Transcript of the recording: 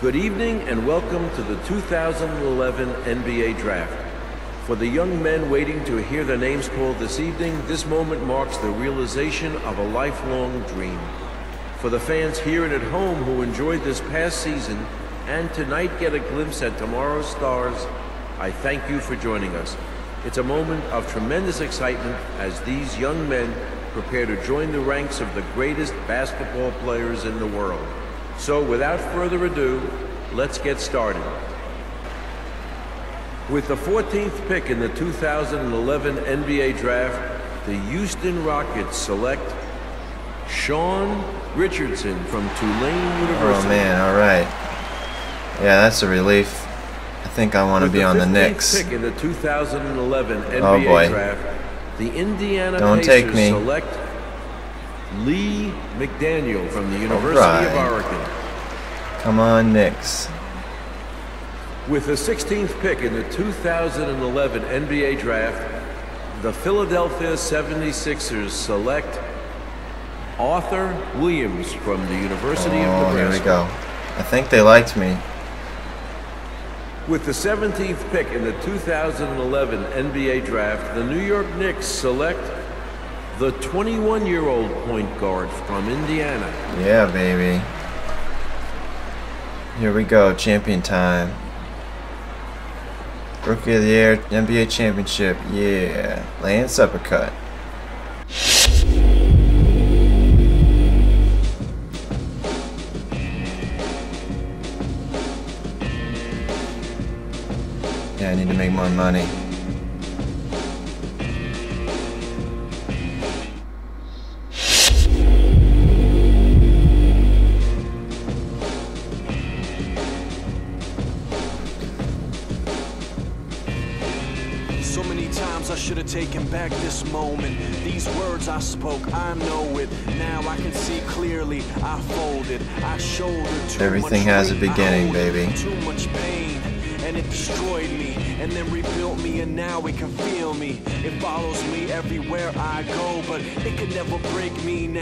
Good evening and welcome to the 2011 NBA Draft. For the young men waiting to hear their names called this evening, this moment marks the realization of a lifelong dream. For the fans here and at home who enjoyed this past season and tonight get a glimpse at tomorrow's stars, I thank you for joining us. It's a moment of tremendous excitement as these young men prepare to join the ranks of the greatest basketball players in the world. So without further ado, let's get started. With the 14th pick in the 2011 NBA Draft, the Houston Rockets select Sean Richardson from Tulane oh, University. Oh man, all right. Yeah, that's a relief. I think I want to be on the 15th Knicks. pick in the 2011 NBA Oh, boy. Draft, the Indiana Don't Pacers take me. select Lee McDaniel from the University of. Oregon. Come on, Knicks. With the 16th pick in the 2011 NBA Draft, the Philadelphia 76ers select Arthur Williams from the University of Oh, here Nebraska. we go. I think they liked me. With the 17th pick in the 2011 NBA Draft, the New York Knicks select the 21-year-old point guard from Indiana. Yeah, baby. Here we go, champion time. Rookie of the Year, NBA Championship, yeah. Lance Uppercut. Yeah, I need to make more money. So many times I should have taken back this moment. These words I spoke, I know it. Now I can see clearly. I folded, I shouldered too Everything has a beginning, baby. Too much pain, and it destroyed me, and then rebuilt me, and now it can feel me. It follows me everywhere I go, but it can never break me now.